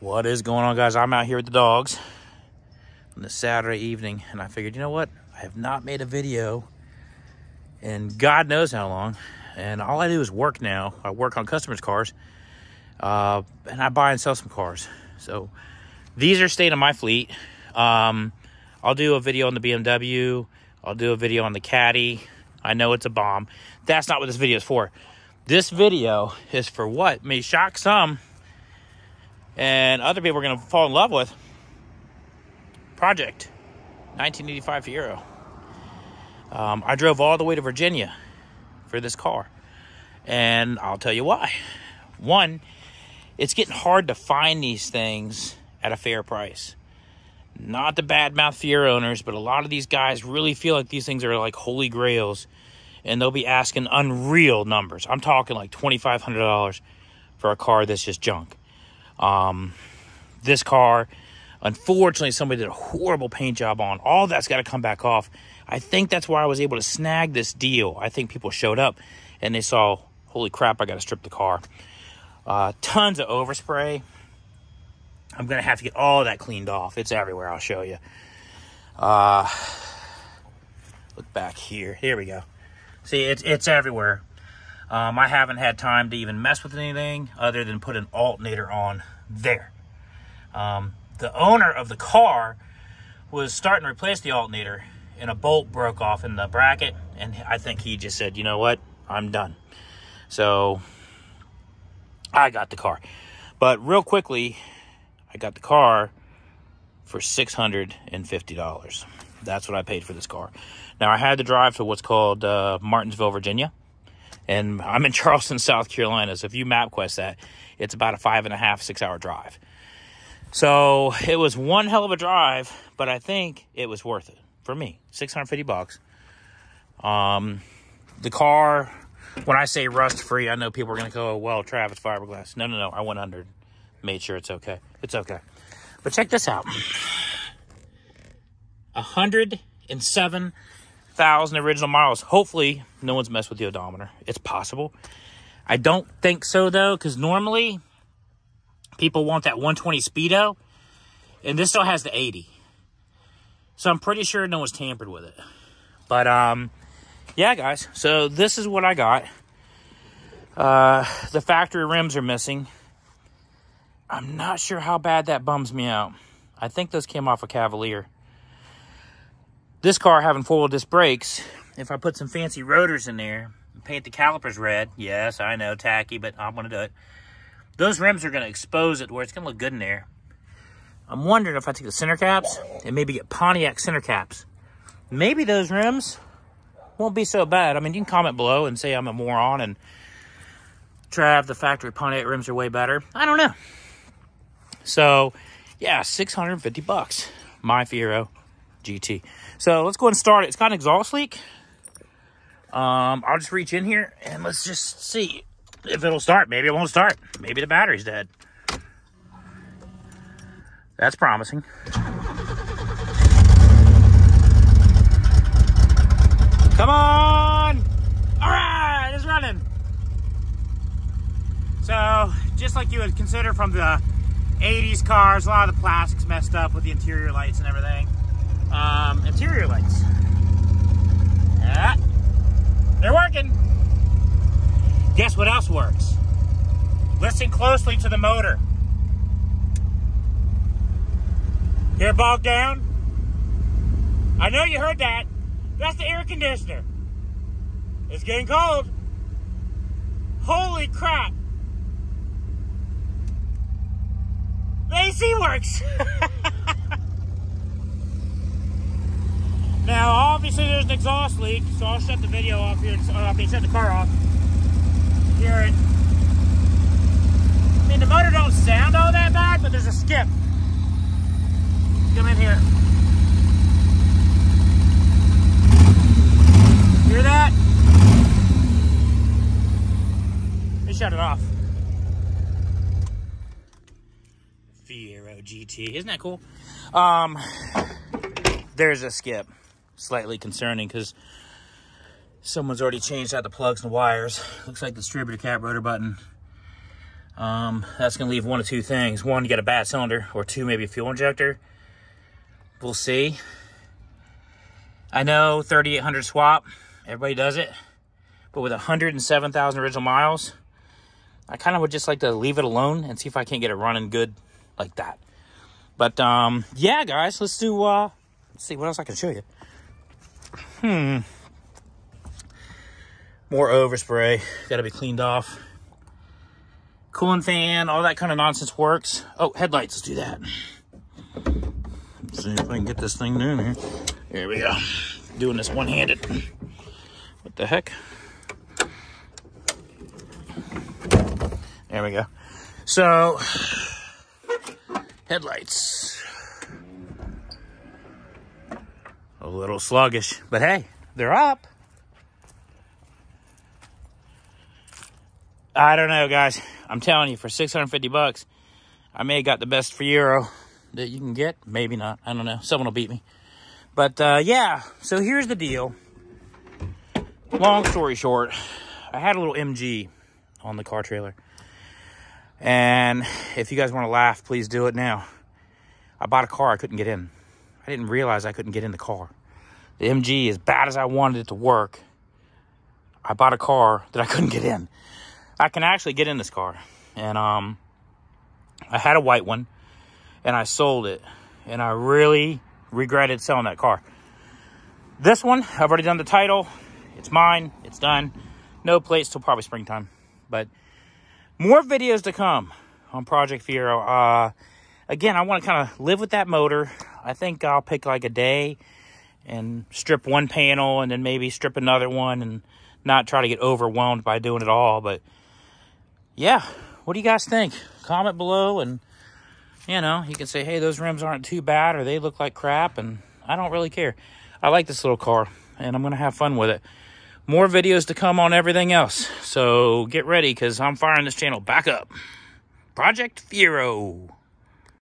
What is going on, guys? I'm out here with the dogs on this Saturday evening, and I figured, you know what? I have not made a video in God knows how long, and all I do is work now. I work on customers' cars, uh, and I buy and sell some cars. So these are staying in my fleet. Um, I'll do a video on the BMW. I'll do a video on the Caddy. I know it's a bomb. That's not what this video is for. This video is for what may shock some and other people are going to fall in love with. Project 1985 Fiero. Um, I drove all the way to Virginia for this car. And I'll tell you why. One, it's getting hard to find these things at a fair price. Not the badmouth Fiero owners, but a lot of these guys really feel like these things are like holy grails and they'll be asking unreal numbers. I'm talking like $2,500 for a car that's just junk. Um, this car, unfortunately, somebody did a horrible paint job on. All that's got to come back off. I think that's why I was able to snag this deal. I think people showed up and they saw, holy crap, I got to strip the car. Uh, tons of overspray. I'm going to have to get all that cleaned off. It's everywhere. I'll show you. Uh, look back here. Here we go. See, it's, it's everywhere. Um, I haven't had time to even mess with anything other than put an alternator on there. Um, the owner of the car was starting to replace the alternator and a bolt broke off in the bracket and I think he just said, you know what, I'm done. So I got the car. But real quickly, I got the car for $650. That's what I paid for this car. Now, I had to drive to what's called uh, Martinsville, Virginia. And I'm in Charleston, South Carolina. So if you MapQuest that, it's about a five and a half, six hour drive. So it was one hell of a drive, but I think it was worth it for me. 650 bucks. Um, the car, when I say rust free, I know people are going to go, well, Travis fiberglass. No, no, no. I went under, made sure it's okay. It's okay. But check this out 107,000 original miles. Hopefully, no one's messed with the odometer. It's possible. I don't think so, though, because normally people want that 120 speedo, and this still has the 80. So I'm pretty sure no one's tampered with it. But, um, yeah, guys. So this is what I got. Uh, the factory rims are missing. I'm not sure how bad that bums me out. I think those came off a Cavalier. This car having four-wheel disc brakes, if I put some fancy rotors in there, paint the calipers red, yes, I know, tacky, but I'm going to do it. Those rims are going to expose it where it's going to look good in there. I'm wondering if I take the center caps and maybe get Pontiac center caps. Maybe those rims won't be so bad. I mean, you can comment below and say I'm a moron and Trav, the factory Pontiac rims are way better. I don't know. So, yeah, 650 bucks. My Fiero GT. So, let's go and start it. It's got an exhaust leak. Um, I'll just reach in here and let's just see if it'll start. Maybe it won't start. Maybe the battery's dead. That's promising. Come on! All right, it's running. So, just like you would consider from the 80s cars, a lot of the plastics messed up with the interior lights and everything. Um, interior lights. Yeah, they're working. Guess what else works? Listen closely to the motor. It bogged down? I know you heard that. That's the air conditioner. It's getting cold. Holy crap. The AC works. now, obviously there's an exhaust leak, so I'll shut the video off here. Uh, I mean, shut the car off. Hear it. I mean, the motor don't sound all that bad, but there's a skip. Come in here. Hear that? Me shut it off. Fiero GT. Isn't that cool? Um, there's a skip. Slightly concerning because someone's already changed out the plugs and wires. Looks like the distributor cap rotor button Um, that's going to leave one of two things. One, you got a bad cylinder, or two, maybe a fuel injector. We'll see. I know 3800 swap, everybody does it, but with 107,000 original miles, I kind of would just like to leave it alone and see if I can't get it running good like that. But um, yeah, guys, let's do. Uh, let's see what else I can show you. Hmm. More overspray. Got to be cleaned off. Cooling fan, all that kind of nonsense works. Oh, headlights. Let's do that. Let's see if I can get this thing down here. There we go. Doing this one-handed. What the heck? There we go. So, headlights. A little sluggish, but hey, they're up. I don't know, guys. I'm telling you, for 650 bucks, I may have got the best Fiero that you can get. Maybe not. I don't know. Someone will beat me. But uh, yeah, so here's the deal. Long story short, I had a little MG on the car trailer. And if you guys want to laugh, please do it now. I bought a car I couldn't get in. I didn't realize I couldn't get in the car. The MG, as bad as I wanted it to work, I bought a car that I couldn't get in. I can actually get in this car. And um, I had a white one, and I sold it. And I really regretted selling that car. This one, I've already done the title. It's mine. It's done. No plates till probably springtime. But more videos to come on Project Fiero. Uh, again, I want to kind of live with that motor. I think I'll pick like a day and strip one panel and then maybe strip another one and not try to get overwhelmed by doing it all. But yeah, what do you guys think? Comment below and you know, you can say, hey, those rims aren't too bad or they look like crap, and I don't really care. I like this little car, and I'm going to have fun with it. More videos to come on everything else, so get ready because I'm firing this channel back up. Project Fiero.